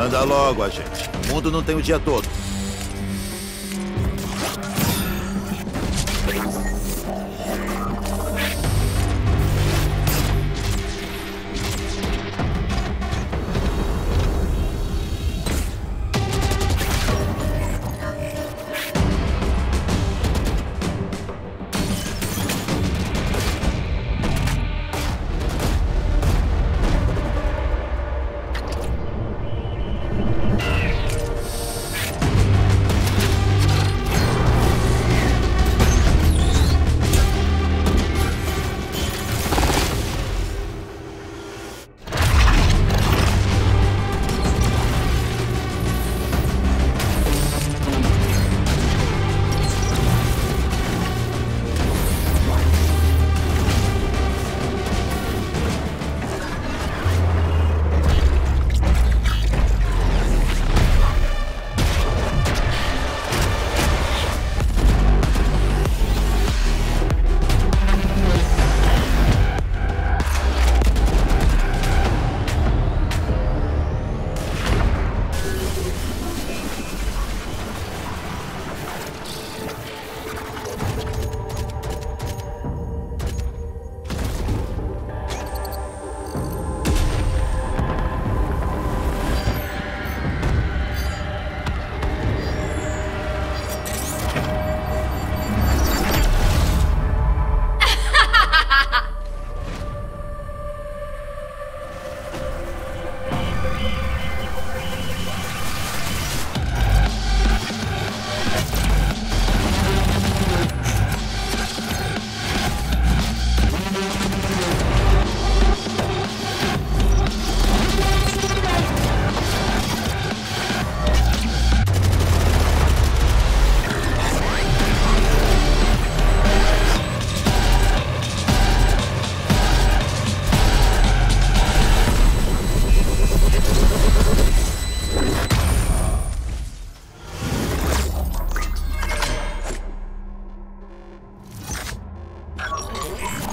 Anda logo, agente. O mundo não tem o dia todo.